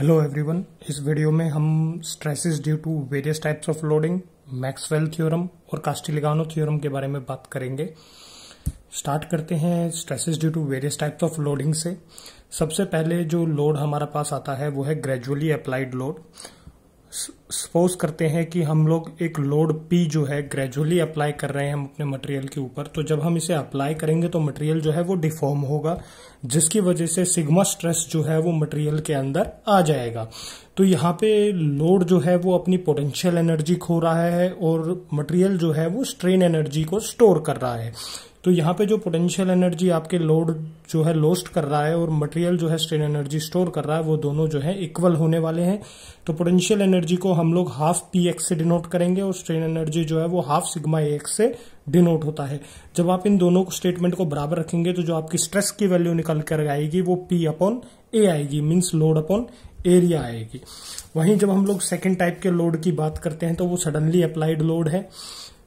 Hello everyone इस video में हम stresses due to various types of loading Maxwell theorem और कास्टिलिगानो थ्योरम के बारे में बात करेंगे। स्टार्ट करते हैं stresses due to various types of loading से। सबसे पहले जो लोड हमारा पास आता है, वो है ग्रेजुअली अप्लाइड लोड सपोज़ करते हैं कि हम लोग एक लोड पी जो है ग्रेजुअली अप्लाई कर रहे हैं हम अपने मटेरियल के ऊपर तो जब हम इसे अप्लाई करेंगे तो मटेरियल जो है वो डिफॉर्म होगा, जिसकी वजह से सिग्मा स्ट्रेस जो है वो मटेरियल के अंदर आ जाएगा। तो यहाँ पे लोड जो है वो अपनी पोटेंशियल एनर्जी खो रहा है और मटेरियल जो है वो स्ट्रेन एनर्जी को स्टोर कर रहा है। तो यहाँ पे जो पोटेंशियल एनर्जी आपके लोड जो है लोस्ट कर रहा है और मटेरियल जो है स्ट्रेन एनर्जी स्टोर कर रहा है, वो दोनों जो है इक्वल होने वाले हैं। तो पोटेंशियल एनर्जी को हम लोग हाफ़ पी एक्स से डिनोट करेंगे और स्ट्रेन एनर्जी जो है वो हाफ़ सिग्मा एक्स से डिनोट होता है। जब आप इन दोनों स्टेटमेंट को बराबर रखेंगे तो जो आपकी स्ट्रेस की वैल्यू निकल कर आएगी, वो पी अपॉन ए आएगी मीन्स लोड अपॉन एरिया आएगी। वहीं जब हम लोग सेकेंड टाइप के लोड की बात करते हैं तो वो सडनली अप्लाइड लोड है।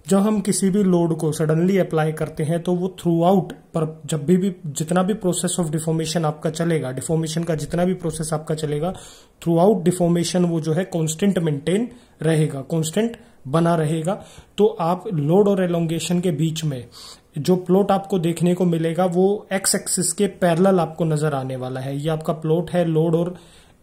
जब हम किसी भी लोड को सडनली अप्लाई करते हैं तो वो थ्रू आउट पर जब भी भी, जितना भी प्रोसेस ऑफ़ डिफॉर्मेशन आपका चलेगा डिफॉर्मेशन का जितना भी प्रोसेस आपका चलेगा थ्रू आउट डिफॉर्मेशन वो जो है कॉन्स्टेंट मेंटेन रहेगा कॉन्स्टेंट बना रहेगा। तो आप लोड और एलोंगेशन के बीच में जो प्लॉट आपको देखने को मिलेगा, वो एक्स एक्सिस के पैरेलल आपको नज़र आने वाला है। ये आपका प्लॉट है लोड और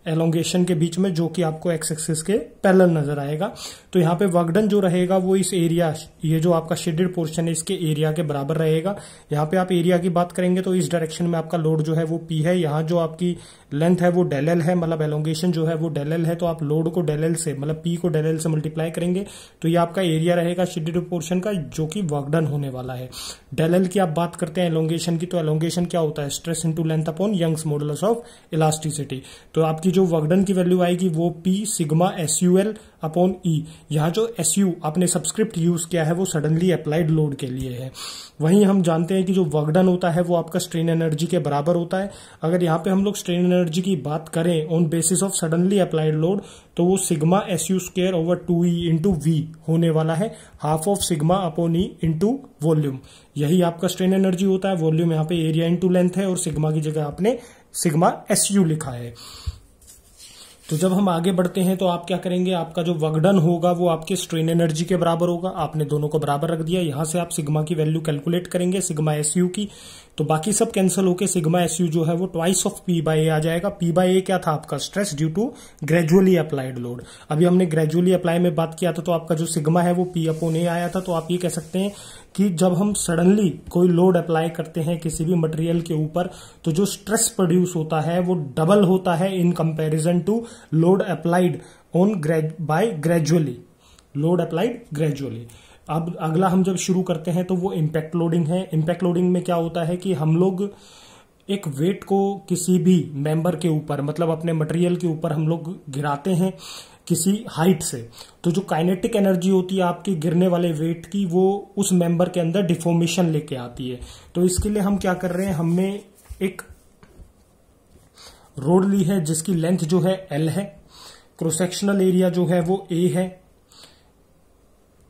एलोंगेशन के बीच में जो कि आपको एक्स एक्सिस के पैरेलल नज़र आएगा। तो यहाँ पे वर्कडन जो रहेगा वो इस एरिया ये जो आपका शेडेड पोर्शन है, इसके एरिया के बराबर रहेगा। यहाँ पे आप एरिया की बात करेंगे तो इस डायरेक्शन में आपका लोड जो है वो पी है। यहाँ जो आपकी लेंथ है, वो डेल है मतलब एलोंगेशन जो है, वो डेल है तो आप लोड को डेल से मतलब पी को डेल से मल्टीप्लाई करेंगे तो ये आपका एरिया रहेगा शेडेड पोर्शन का, जो कि वर्कडन होने वाला है। डेल की आप बात करते हैं एलोंगेशन की तो एलोंगेशन क्या होता है? Stress into length upon Young's modulus of elasticity तो आपकी जो वर्कडन की वैल्यू आएगी, वो P sigma S U L upon E यहाँ जो एस यू आपने सब्सक्रिप्ट यूज़ किया है, वो सडनली अप्लाइड लोड के लिए है। वहीं हम जानते हैं कि जो वर्कडन होता है, वो आपका स्ट्रेन एनर्जी के बराबर होता है। अगर यहाँ पे हम लोग स्ट्रेन एनर्जी की बात करें on basis of suddenly applied load तो वो sigma S U square over two E into V होने वाला है। Half of sigma upon E into volume यही आपका स्ट्रेन एनर्जी होता है। वॉल्यूम यहाँ पे एरिया इंटू लेंथ है और सिग्मा की जगह आपने सिग्मा एस यू लिखा है। तो जब हम आगे बढ़ते हैं तो आप क्या करेंगे? आपका जो वगडन होगा वो आपके स्ट्रेन एनर्जी के बराबर होगा। आपने दोनों को बराबर रख दिया। यहाँ से आप सिग्मा की वैल्यू कैलकुलेट करेंगे। सिग्मा एसयू की। तो बाकी सब कैंसिल होकर सिग्मा एस यू जो है वो twice of P by A आ जाएगा। पी बाई ए क्या था आपका? Stress due to gradually applied load अभी हमने ग्रेजुअली अप्लाई में बात किया था तो आपका जो सिग्मा है वो पी अपोन ए आया था तो आप ये कह सकते हैं कि जब हम सडनली कोई लोड अप्लाई करते हैं किसी भी मटेरियल के ऊपर तो जो स्ट्रेस प्रोड्यूस होता है, वो डबल होता है in comparison to load applied on by gradually load applied gradually अब अगला हम जब शुरू करते हैं तो वो इम्पैक्ट लोडिंग है। इम्पैक्ट लोडिंग में क्या होता है कि हम लोग एक वेट को किसी भी मेंबर के ऊपर मतलब अपने मटेरियल के ऊपर हम लोग गिराते हैं किसी हाइट से। तो जो काइनेटिक एनर्जी होती है आपके गिरने वाले वेट की, वो उस मेंबर के अंदर डिफॉर्मेशन लेके आती है। तो इसके लिए हम क्या कर रहे हैं, हमने एक रोड ली है जिसकी लेंथ जो है एल है। क्रोसेक्शनल एरिया जो है वो ए है।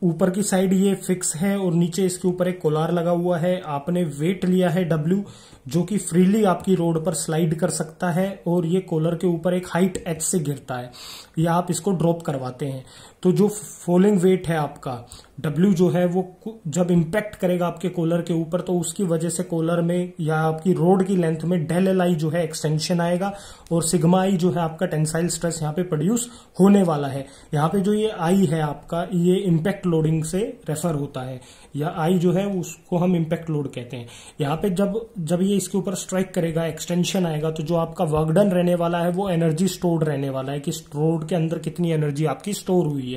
ऊपर की साइड ये फिक्स है और नीचे इसके ऊपर एक कोलार लगा हुआ है। आपने वेट लिया है डब्ल्यू जो कि फ्रीली आपकी रोड पर स्लाइड कर सकता है और ये कोलर के ऊपर एक हाइट एच से गिरता है। या आप इसको ड्रॉप करवाते हैं। तो जो फॉलिंग वेट है आपका डब्ल्यू जो है वो जब इम्पैक्ट करेगा आपके कोलर के ऊपर तो उसकी वजह से कोलर में या आपकी रोड की लेंथ में डेल एल आई जो है एक्सटेंशन आएगा और सिग्मा आई जो है आपका टेंसाइल स्ट्रेस यहाँ पे प्रोड्यूस होने वाला है। यहाँ पे जो ये आई है आपका, ये इम्पैक्ट लोडिंग से रेफर होता है। या आई जो है उसको हम इम्पैक्ट लोड कहते हैं। यहाँ पे जब जब ये इसके ऊपर स्ट्राइक करेगा एक्सटेंशन आएगा तो जो आपका वर्कडन रहने वाला है, वो एनर्जी स्टोर्ड रहने वाला है कि रोड के अंदर कितनी एनर्जी आपकी स्टोर हुई है।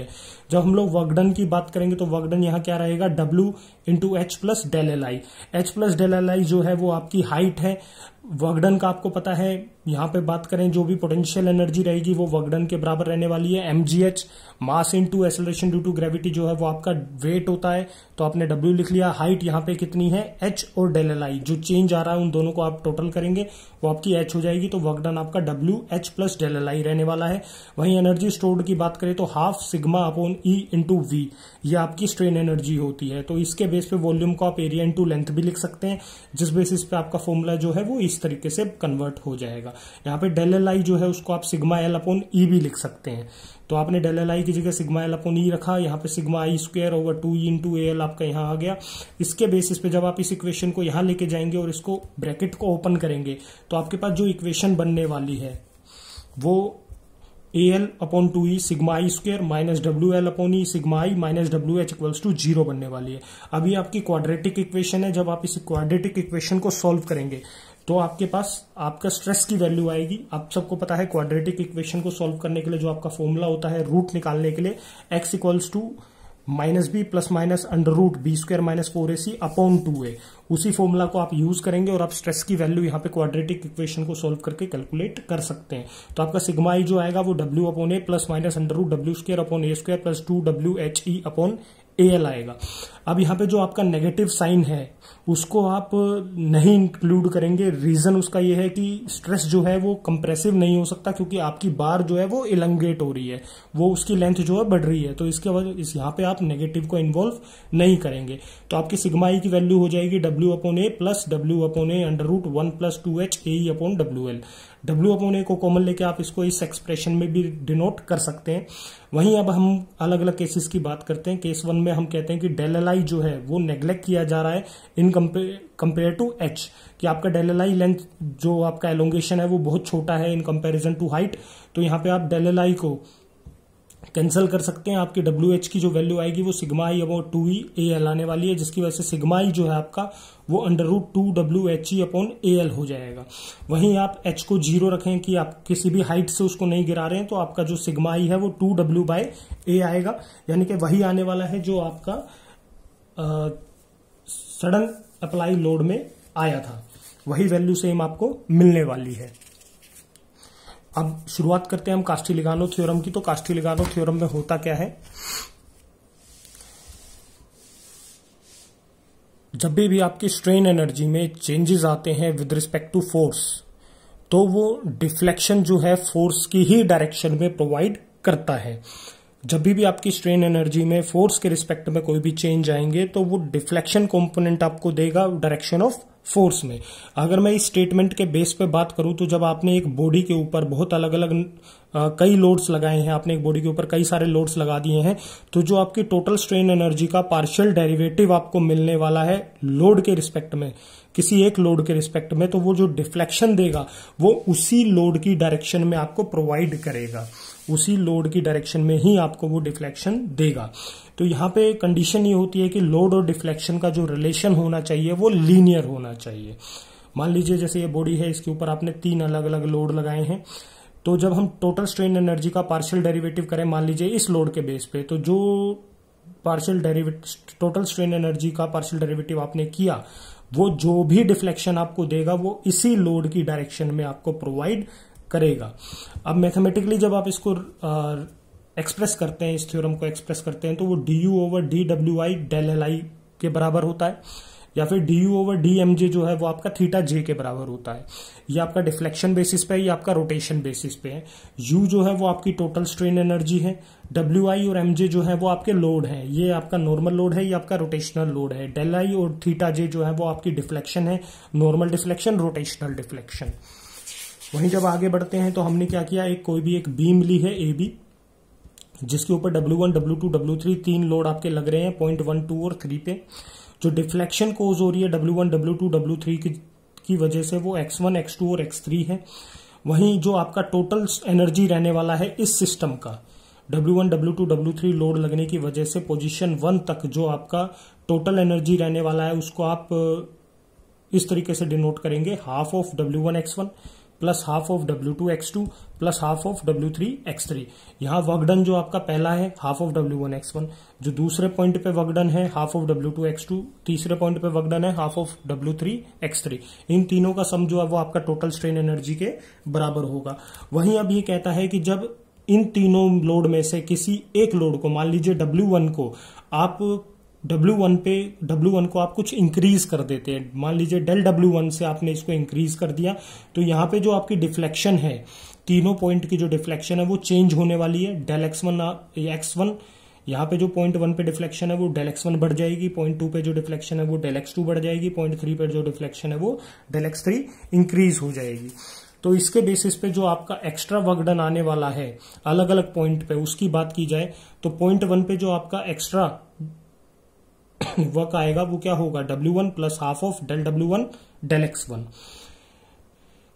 जब हम लोग वर्कडन की बात करेंगे तो वर्कडन यहाँ क्या रहेगा? W into H plus del L I H plus del L I जो है वो आपकी हाइट है। वर्कडन का आपको पता है, यहाँ पे बात करें जो भी पोटेंशियल एनर्जी रहेगी, वो वर्कडन के बराबर रहने वाली है। M G H mass into acceleration due to gravity जो है, वो आपका वेट होता है। तो आपने डब्ल्यू लिख लिया हाइट यहाँ पे कितनी है? एच और डेल एल आई जो चेंज आ रहा है, उन दोनों को आप टोटल करेंगे, वो आपकी एच हो जाएगी। तो वर्कडन आपका W H plus del L I रहने वाला है। वहीं एनर्जी स्टोर्ड की बात करें तो half sigma upon E into V ये आपकी स्ट्रेन एनर्जी होती है। तो इसके बेस पे वॉल्यूम को आप एरिया इंटू लेंथ भी लिख सकते हैं। जिस बेसिस पे आपका फॉर्मूला जो है, वो इस तरीके से कन्वर्ट हो जाएगा। यहाँ पे डेल एल आई जो है, उसको आप सिग्मा एल अपॉन ई भी लिख सकते हैं। तो आपने डेल एल आई की जगह सिग्मा एल अपॉन ई रखा, यहाँ पे sigma I square over two E into L आपका यहाँ आ गया। इसके बेसिस पे जब आप इस इक्वेशन को यहाँ लेके जाएँगे और इसको ब्रैकेट को ओपन करेंगे तो आपके पास जो इक्वेशन बनने वाली है, वो A L upon two E sigma I square minus W L upon E sigma I minus W H equals to zero बनने वाली है। अभी आपकी क्वाड्रेटिक इक्वेशन है, जब आप इस क्वाड्रेटिक इक्वेशन को सॉल्व करेंगे तो आपके पास, आपका स्ट्रेस की वैल्यू आएगी। आप सबको पता है क्वाड्रेटिक इक्वेशन को सॉल्व करने के लिए जो आपका फॉर्मूला होता है रूट निकालने के लिए X equals to minus B plus minus under root B square minus four A C upon two A उसी फॉर्मूला को आप यूज़ करेंगे और आप स्ट्रेस की वैल्यू यहाँ पे क्वाड्रेटिक इक्वेशन को सोल्व करके कैलकुलेट कर सकते हैं। तो आपका सिग्मा सिग्माई जो आएगा वो W upon A plus minus under root W square upon A square plus two W H E upon A L आएगा। अब यहाँ पे जो आपका नेगेटिव साइन है, उसको आप नहीं इंक्लूड करेंगे। रीजन उसका ये है कि स्ट्रेस जो है वो कंप्रेसिव नहीं हो सकता क्योंकि आपकी बार जो है वो इलंगेट हो रही है। वो उसकी लेंथ जो है बढ़ रही है। तो इसके वजह, इस यहाँ पे आप नेगेटिव को इन्वॉल्व नहीं करेंगे। तो आपकी सिग्माई की वैल्यू हो जाएगी W upon A plus W upon A under root one plus two H A upon W L W upon A को कॉमन लेके आप इसको इस एक्सप्रेशन में भी डिनोट कर सकते हैं। वहीं अब हम अलग अलग केसेस की बात करते हैं। केस वन में हम कहते हैं कि डेल एल आई जो है, वो नेग्लेक्ट किया जा रहा है इन कंपेयर टू एच कि आपका डेल आई लेंथ जो आपका एलोंगेशन है, वो बहुत छोटा है इन कंपेरिजन टू हाइट तो यहाँ पे आप डेल आई को कैंसिल कर सकते हैं। आपकी डब्ल्यू एच की जो वैल्यू आएगी, वो sigma I about two E A L आने वाली है, जिसकी वजह से सिग्मा आई जो है आपका, वो under root two W H E upon A L हो जाएगा। वहीं आप एच को ज़ीरो रखें कि आप किसी भी हाइट से उसको नहीं गिरा रहे हैं तो आपका जो सिग्मा आई है, वो टू डब्ल्यू बाय ए आएगा। यानी कि वही आने वाला है जो आपका सडन अप्लाई लोड में आया था। वही वैल्यू सेम आपको मिलने वाली है। अब शुरुआत करते हैं हम कास्टिलिगानो थ्योरम की। तो कास्टिलिगानो थ्योरम में होता क्या है? जब भी भी आपकी स्ट्रेन एनर्जी में चेंजेस आते हैं विद रिस्पेक्ट टू फोर्स तो वो डिफ्लेक्शन जो है फोर्स की ही डायरेक्शन में प्रोवाइड करता है। जब भी भी आपकी स्ट्रेन एनर्जी में फोर्स के रिस्पेक्ट में कोई भी चेंज आएँगे तो वो डिफ्लेक्शन कंपोनेंट आपको देगा डायरेक्शन ऑफ़ फोर्स में। अगर मैं इस स्टेटमेंट के बेस पे बात करूँ तो जब आपने एक बॉडी के ऊपर बहुत अलग अलग कई लोड्स लगाए हैं, आपने एक बॉडी के ऊपर कई सारे लोड्स लगा दिए हैं तो जो आपकी टोटल स्ट्रेन एनर्जी का पार्शियल डेरिवेटिव आपको मिलने वाला है लोड के रिस्पेक्ट में, किसी एक लोड के रिस्पेक्ट में तो वो जो डिफ्लेक्शन देगा, वो उसी लोड की डायरेक्शन में आपको प्रोवाइड करेगा। उसी लोड की डायरेक्शन में ही आपको वो डिफ्लेक्शन देगा। तो यहाँ पे कंडीशन ये होती है कि लोड और डिफ्लेक्शन का जो रिलेशन होना चाहिए, वो लीनियर होना चाहिए। मान लीजिए जैसे ये बॉडी है, इसके ऊपर आपने तीन अलग अलग लोड लगाए हैं। तो जब हम टोटल स्ट्रेन एनर्जी का पार्शियल डेरिवेटिव करें, मान लीजिए इस लोड के बेस पे तो जो partial derivative total strain energy का पार्शियल डेरिवेटिव आपने किया, वो जो भी डिफ्लेक्शन आपको देगा, वो इसी लोड की डायरेक्शन में आपको प्रोवाइड करेगा। अब मैथमेटिकली जब आप इसको एक्सप्रेस करते हैं, इस थ्योरम को एक्सप्रेस करते हैं तो वो D U over D W I del L I के बराबर होता है, या फिर D U over D M J जो है वो आपका थीटा जे के बराबर होता है। ये आपका डिफ्लेक्शन बेसिस पे है, ये आपका रोटेशन बेसिस पे है। यू जो है वो आपकी टोटल स्ट्रेन एनर्जी है डब्ल्यू आई और एम जे जो है वो आपके लोड है। ये आपका नॉर्मल लोड है, ये आपका रोटेशनल लोड है। डेल आई और थीटा जे जो है वो आपकी डिफ्लेक्शन है नॉर्मल डिफ्लेक्शन रोटेशनल डिफ्लेक्शन वहीं जब आगे बढ़ते हैं तो हमने क्या किया? एक कोई भी एक बीम ली है ए बी जिसके ऊपर W one W two W three तीन लोड आपके लग रहे हैं पॉइंट वन टू और थ्री पे। जो डिफ्लेक्शन कोज हो रही है W one W two W three की वजह से वो एक्स वन एक्स टू और एक्स थ्री है। वहीं जो आपका टोटल एनर्जी रहने वाला है इस सिस्टम का W one W two W three load लगने की वजह से पोजीशन वन तक जो आपका टोटल एनर्जी रहने वाला है, उसको आप, इस तरीके से डिनोट करेंगे half of W one X one plus half of W two X two plus half of W three X three. यहाँ वर्कडन जो आपका पहला है, half of W one X one. जो दूसरे पॉइंट पे वर्कडन है, half of W two X two. तीसरे पॉइंट पे वर्कडन है, half of W three X three. इन तीनों का सम जो है, वो आपका टोटल स्ट्रेन एनर्जी के बराबर होगा। वहीं अब ये कहता है कि जब इन तीनों लोड में से किसी एक लोड को, मान लीजिए डब्ल्यू वन को, आप डब्ल्यू वन पे डब्ल्यू वन को आप कुछ इंक्रीज कर देते हैं। मान लीजिए डेल डब्ल्यू वन से आपने इसको इंक्रीज कर दिया तो यहाँ पे जो आपकी डिफ्लेक्शन है, तीनों पॉइंट की जो डिफ्लेक्शन है, वो चेंज होने वाली है। Del X one X one यहाँ पे जो पॉइंट वन पे डिफ्लेक्शन है, वो डेल एक्स वन बढ़ जाएगी। पॉइंट टू पे जो डिफ्लेक्शन है, वो डेल एक्स टू बढ़ जाएगी। पॉइंट थ्री पे जो डिफ्लेक्शन है, वो डेल एक्स थ्री इंक्रीज हो जाएगी। तो इसके बेसिस पे जो आपका एक्स्ट्रा वर्क डन आने वाला है अलग अलग पॉइंट पे, उसकी बात की जाए तो पॉइंट वन पे जो आपका एक्स्ट्रा वर्क आएगा, वो क्या होगा? W one plus half of del W one del X one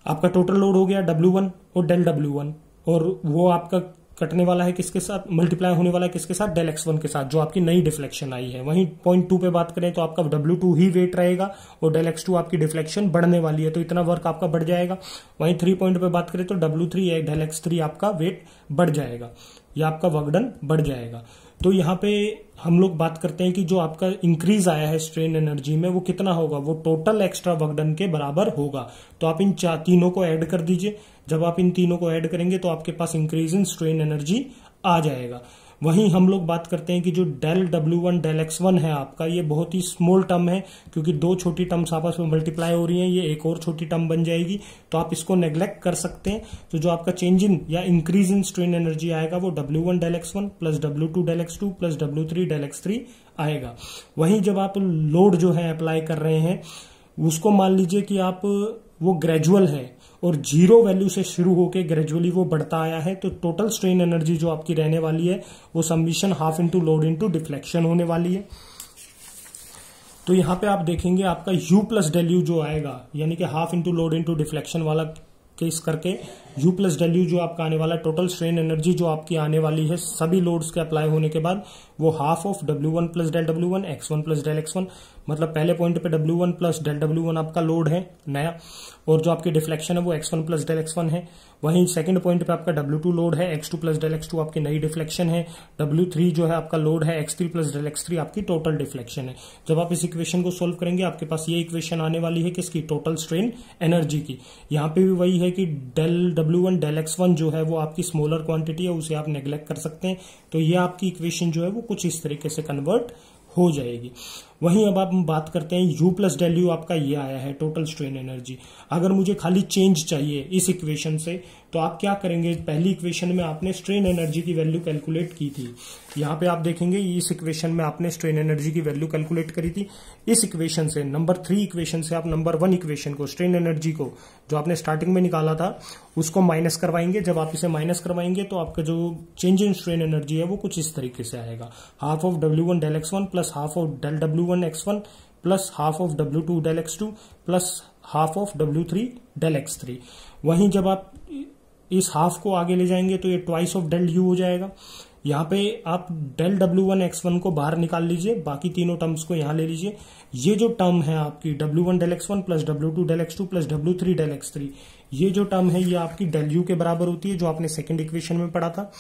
आपका टोटल लोड हो गया डब्ल्यू वन और डेल डब्ल्यू वन और वो आपका कटने वाला है किसके साथ? मल्टीप्लाई होने वाला है किसके साथ? डेल एक्स वन के साथ, जो आपकी नई डिफ्लेक्शन आई है। वहीं पॉइंट टू पे बात करें तो आपका डब्ल्यू टू ही वेट रहेगा और डेल एक्स टू आपकी डिफ्लेक्शन बढ़ने वाली है तो इतना वर्क आपका बढ़ जाएगा। वहीं थ्री पॉइंट पे बात करें तो W three del X three आपका वेट बढ़ जाएगा, या आपका वर्कडन बढ़ जाएगा। तो यहाँ पे हम लोग बात करते हैं कि जो आपका इंक्रीज आया है स्ट्रेन एनर्जी में, वो कितना होगा? वो टोटल एक्स्ट्रा वर्कडन के बराबर होगा। तो आप इन चार तीनों को ऐड कर दीजिए। जब आप इन तीनों को ऐड करेंगे तो आपके पास इंक्रीज इन स्ट्रेन एनर्जी आ जाएगा। वहीं हम लोग बात करते हैं कि जो del W one del X one है आपका, ये बहुत ही स्मॉल टर्म है, क्योंकि दो छोटी टर्म्स आपस में मल्टीप्लाई हो रही हैं, ये एक और छोटी टर्म बन जाएगी तो आप इसको नेग्लेक्ट कर सकते हैं। तो जो आपका चेंज इन या इंक्रीज इन स्ट्रेन एनर्जी आएगा, वो W one del X one plus W two del X two plus W three del X three आएगा। वहीं जब आप लोड जो है अप्लाई कर रहे हैं, उसको मान लीजिए कि आप, वो ग्रेजुअल है और ज़ीरो वैल्यू से शुरू होकर ग्रेजुअली वो बढ़ता आया है तो टोटल स्ट्रेन एनर्जी जो आपकी रहने वाली है, वो summation half into load into deflection होने वाली है। तो यहाँ पे आप देखेंगे आपका यू प्लस डेल्यू जो आएगा, यानी कि half into load into deflection वाला केस करके u प्लस डब्ल्यू जो आपका आने वाला टोटल स्ट्रेन एनर्जी जो आपकी आने वाली है, सभी लोड्स के अप्लाई होने के बाद, वो half of W one plus del W one X one plus del X one मतलब पहले पॉइंट पे W one plus del W one आपका लोड है, नया, और जो आपकी डिफ्लेक्शन है, वो X one plus del X one है। वहीं सेकंड पॉइंट पे आपका डब्ल्यू टू लोड है X two plus del X two आपकी नई डिफ्लेक्शन है डब्ल्यू थ्री जो है आपका लोड है X three plus del X three आपकी टोटल डिफ्लेक्शन है। जब आप इस इक्वेशन को सोल्व करेंगे, आपके पास ये इक्वेशन आने वाली है किसकी टोटल स्ट्रेन एनर्जी की। यहाँ पे भी वही है कि del W one del X one जो है वो आपकी स्मॉलर क्वांटिटी है, उसे आप नेग्लेक्ट कर सकते हैं। तो ये आपकी इक्वेशन जो है वो कुछ इस तरीके से कन्वर्ट हो जाएगी। वहीं अब आप बात करते हैं यू प्लस डेल्यू आपका ये आया है टोटल स्ट्रेन एनर्जी अगर मुझे खाली चेंज चाहिए इस इक्वेशन से तो आप क्या करेंगे? पहली इक्वेशन में आपने स्ट्रेन एनर्जी की वैल्यू कैलकुलेट की थी। यहाँ पे आप देखेंगे, इस इक्वेशन में आपने स्ट्रेन एनर्जी की वैल्यू कैलकुलेट करी थी। इस इक्वेशन से नंबर थ्री इक्वेशन से आप नंबर वन इक्वेशन को स्ट्रेन एनर्जी को, जो आपने स्टार्टिंग में निकाला था, उसको माइनस करवाएँगे। जब आप इसे माइनस करवाएँगे तो आपका जो चेंज इन स्ट्रेन एनर्जी है, वो कुछ इस तरीके से आएगा। Half of W one del X one plus half of del W one X one plus half of W two del X two plus half of W three del X three वहीं जब आप इस half को आगे ले जाएँगे तो ये ट्वाइस ऑफ़ डेल यू हो जाएगा। यहाँ पे आप del W one X one को बाहर निकाल लीजिए, बाकी तीनों टर्म्स को यहाँ ले लीजिए। ये जो टर्म है आपकी W one del X one plus W two del X two plus W three del X three ये जो टर्म है ये आपकी डेल यू के बराबर होती है, जो आपने सेकंड इक्वेशन में पढ़ा था।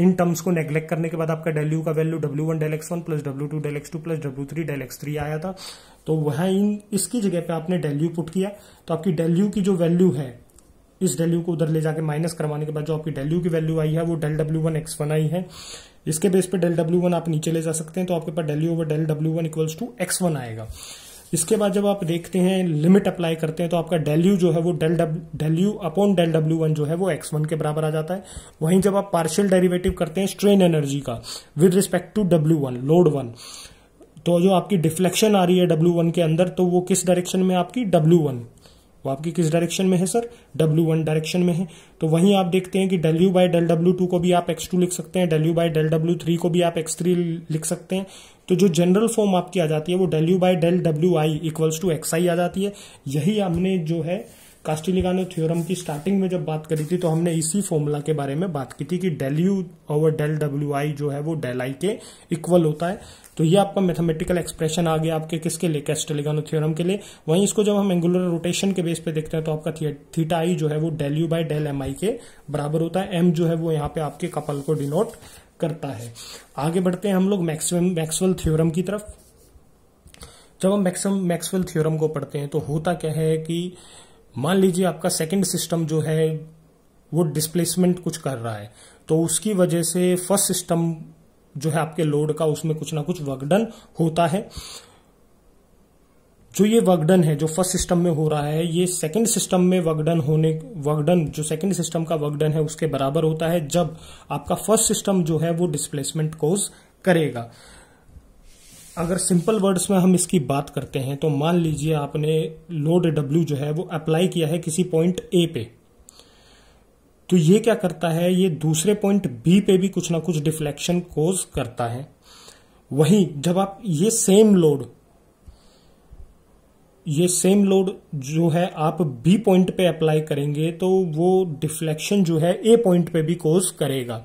इन टर्म्स को नेग्लेक्ट करने के बाद आपका डेल्यू का value W one del X one plus W two del X two plus W three del X three आया था। तो वहाँ इन, इसकी जगह पे आपने डेल्यू पुट किया। तो आपकी डेल्यू की जो वैल्यू है, इस डेल्यू को उधर ले जाके माइनस करवाने के बाद जो आपकी डेल्यू की वैल्यू आई है, वो del W one X one आई है। इसके बेस पे डेल डब्ल्यू वन आप नीचे ले जा सकते हैं तो आपके पास del U over del W one equals to X one आएगा। इसके बाद जब आप देखते हैं लिमिट अप्लाई करते हैं तो आपका डेल्यू जो है वो del W del U upon del W one जो है वो एक्स वन के बराबर आ जाता है। वहीं जब आप पार्शियल डेरिवेटिव करते हैं स्ट्रेन एनर्जी का with respect to W one load one तो जो आपकी डिफ्लेक्शन आ रही है डब्ल्यू वन के अंदर तो वो किस डायरेक्शन में आपकी? डब्ल्यू वन वो आपकी किस डायरेक्शन में है सर डब्ल्यू वन डायरेक्शन में है। तो वहीं आप देखते हैं कि del U by del W two को भी आप एक्स टू लिख सकते हैं del U by del W three को भी आप एक्स थ्री लिख सकते हैं। तो जो जनरल फॉर्म आपकी आ जाती है, वो del U by del W I equals to X I आ जाती है। यही हमने जो है कास्टिलिगानो थ्योरम की स्टार्टिंग में जब बात करी थी तो हमने इसी फॉर्मूला के बारे में बात की थी कि del U over del W I जो है वो डेल आई के इक्वल होता है। तो ये आपका मैथमेटिकल एक्सप्रेशन आ गया आपके किसके लिए? कैस्टेलिगानो थ्योरम के लिए। वहीं इसको जब हम एंगुलर रोटेशन के बेस पे देखते हैं तो आपका थीटा आई जो है वो del U by del M I के बराबर होता है। एम जो है वो यहाँ पे आपके कपल को डिनोट करता है। आगे बढ़ते हैं हम लोग मैक्सिमम मैक्सवेल थ्योरम की तरफ़। जब हम मैक्सम, मैक्सवेल थ्योरम को पढ़ते हैं तो होता क्या है कि मान लीजिए आपका सेकंड सिस्टम जो है, वो डिस्प्लेसमेंट कुछ कर रहा है। तो उसकी वजह से फ़र्स्ट सिस्टम जो है आपके लोड का उसमें कुछ ना कुछ वर्कडन होता है। जो ये वर्कडन है, जो फ़र्स्ट सिस्टम में हो रहा है, ये सेकंड सिस्टम में वर्कडन होने वर्कडन जो सेकंड सिस्टम का वर्कडन है, उसके बराबर होता है जब आपका फ़र्स्ट सिस्टम जो है वो डिस्प्लेसमेंट कोज करेगा। अगर सिंपल वर्ड्स में हम इसकी बात करते हैं तो मान लीजिए आपने लोड डब्ल्यू जो है वो अप्लाई किया है किसी पॉइंट ए पे। तो ये क्या करता है, ये दूसरे पॉइंट बी पे भी कुछ ना कुछ डिफ्लेक्शन कोज करता है। वहीं जब आप ये सेम लोड ये सेम लोड जो है आप बी पॉइंट पे अप्लाई करेंगे तो वो डिफ्लेक्शन जो है ए पॉइंट पे भी कोर्स करेगा।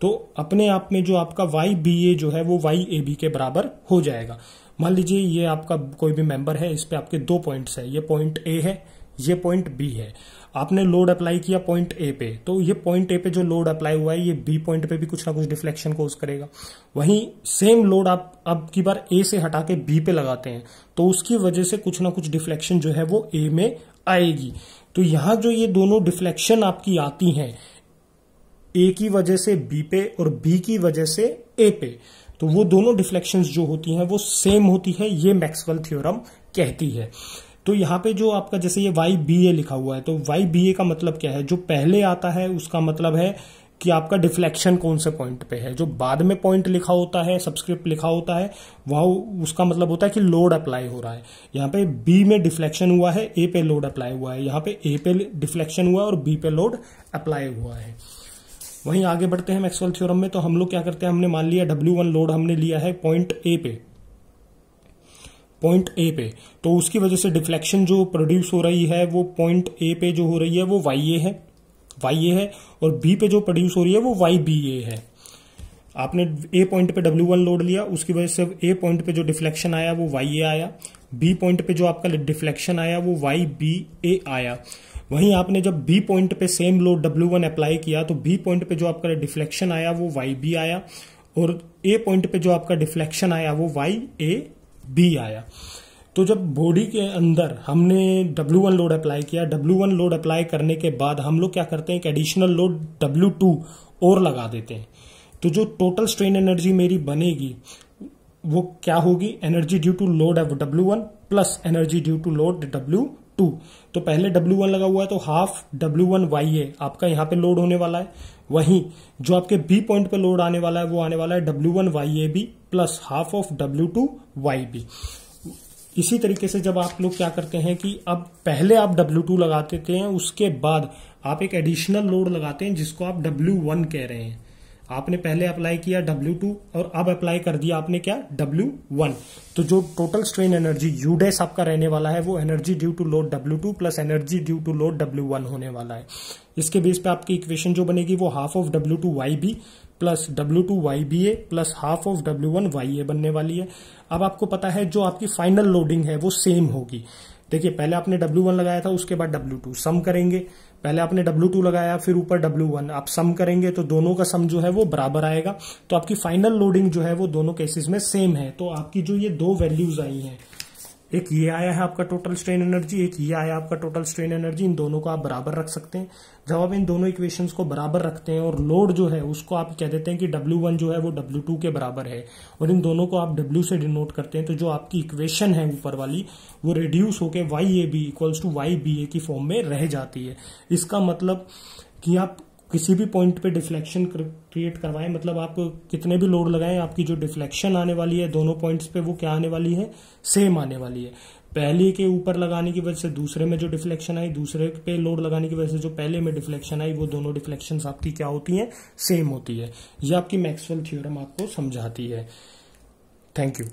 तो अपने आप में जो आपका वाई बी ए जो है, वो वाई ए बी के बराबर हो जाएगा। मान लीजिए ये आपका कोई भी मेंबर है, इस पे आपके दो पॉइंट्स है। ये पॉइंट ए है, ये पॉइंट बी है। आपने लोड अप्लाई किया पॉइंट ए पे तो ये पॉइंट ए पे जो लोड अप्लाई हुआ है, ये बी पॉइंट पे भी कुछ ना कुछ डिफ्लेक्शन कोज करेगा। वहीं सेम लोड आप, अब की बार ए से हटा के बी पे लगाते हैं तो उसकी वजह से कुछ ना कुछ डिफ्लेक्शन जो है वो ए में आएगी। तो यहाँ जो ये दोनों डिफ्लेक्शन आपकी आती हैं ए की वजह से बी पे और बी की वजह से ए पे तो वो दोनों डिफ्लेक्शंस जो होती हैं वो सेम होती है, ये मैक्सवेल थ्योरम कहती है। तो यहाँ पे जो आपका जैसे ये वाई बी ए लिखा हुआ है तो वाई बी ए का मतलब क्या है? जो पहले आता है, उसका मतलब है कि आपका डिफ्लेक्शन कौन से पॉइंट पे है? जो बाद में पॉइंट लिखा होता है सब्सक्रिप्ट लिखा होता है, वह उसका मतलब होता है कि लोड अप्लाई हो रहा है। यहाँ पे बी में डिफ्लेक्शन हुआ है ए पे लोड अप्लाई हुआ है। यहाँ पे ए पे डिफ्लेक्शन हुआ है और बी पे लोड अप्लाई हुआ है। वहीं आगे बढ़ते हैं मैक्सवेल थ्योरम में तो हम लोग क्या करते हैं? हमने मान लिया डब्ल्यू वन लोड हमने लिया है पॉइंट ए पे। पॉइंट ए पे तो उसकी वजह से डिफ्लेक्शन जो प्रोड्यूस हो रही है, वो पॉइंट ए पे जो हो रही है, वो वाई ए है। वाई ए है और बी पे जो प्रोड्यूस हो रही है, वो वाई बी ए है। आपने ए पॉइंट पे डब्ल्यू वन लोड लिया, उसकी वजह से ए पॉइंट पे जो डिफ्लेक्शन आया, वो वाई ए आया। बी पॉइंट पे जो आपका डिफ्लेक्शन आया, वो वाई बी ए आया। वहीं आपने जब बी पॉइंट पे same load W one apply किया तो बी पॉइंट पे जो आपका डिफ्लेक्शन आया, वो वाई बी आया और ए पॉइंट पे जो आपका डिफ्लेक्शन आया, वो वाई ए बी आया। तो जब बॉडी के अंदर हमने डब्ल्यू वन लोड अप्लाई किया डब्ल्यू वन लोड अप्लाई करने के बाद हम लोग क्या करते हैं कि एडिशनल लोड डब्ल्यू टू और लगा देते हैं। तो जो टोटल स्ट्रेन एनर्जी मेरी बनेगी, वो क्या होगी? Energy due to load W one plus energy due to load W two तो पहले डब्ल्यू वन लगा हुआ है तो half W one Y A आपका यहाँ पे लोड होने वाला है। वहीं जो आपके बी पॉइंट पे लोड आने वाला है, वो आने वाला है W one Y A B plus half of W two Y B इसी तरीके से जब आप लोग क्या करते हैं कि अब पहले आप डब्ल्यू टू लगाते थे, उसके बाद आप एक एडिशनल लोड लगाते हैं, जिसको आप डब्ल्यू वन कह रहे हैं। आपने पहले अप्लाई किया W2 और अब अप्लाई कर दिया आपने क्या? W1 तो जो टोटल स्ट्रेन एनर्जी यूडेस आपका रहने वाला है, वो energy due to load W2 plus energy due to load W1 होने वाला है। इसके बेस पे आपकी इक्वेशन जो बनेगी, वो half of W2 two Y B plus W two Y B A plus half of W one Y A बनने वाली है। अब आपको पता है जो आपकी फाइनल लोडिंग है, वो सेम होगी। देखिए, पहले आपने डब्ल्यू वन लगाया था, उसके बाद डब्ल्यू टू सम करेंगे। पहले आपने डब्ल्यू टू लगाया, फिर ऊपर डब्ल्यू वन आप सम करेंगे तो दोनों का सम जो है वो बराबर आएगा। तो आपकी फाइनल लोडिंग जो है वो दोनों केसेस में सेम है। तो आपकी जो ये दो वैल्यूज़ आई हैं एक ये आया है आपका टोटल स्ट्रेन एनर्जी एक ये आया आपका टोटल स्ट्रेन एनर्जी इन दोनों को आप बराबर रख सकते हैं। जब आप इन दोनों इक्वेशंस को बराबर रखते हैं और लोड जो है, उसको आप कह देते हैं कि W1 जो है, वो W2 के बराबर है। और इन दोनों को आप W से डिनोट करते हैं तो जो आपकी इक्वेशन है ऊपर वाली, वो रिड्यूस होकर Y A B equals to Y B A की फॉर्म में रह जाती है। इसका मतलब कि आप किसी भी पॉइंट पे डिफ्लेक्शन क्रिएट करवाएँ मतलब आप कितने भी लोड लगाएँ, आपकी जो डिफ्लेक्शन आने वाली है, दोनों पॉइंट्स पे वो क्या आने वाली है? सेम आने वाली है। पहले के ऊपर लगाने की वजह से दूसरे में जो डिफ्लेक्शन आई, दूसरे पे लोड लगाने की वजह से जो पहले में डिफ्लेक्शन आई, वो दोनों डिफ्लेक्शन आपकी क्या होती है? सेम होती है। ये आपकी मैक्सवेल थ्योरम आपको समझाती है। Thank you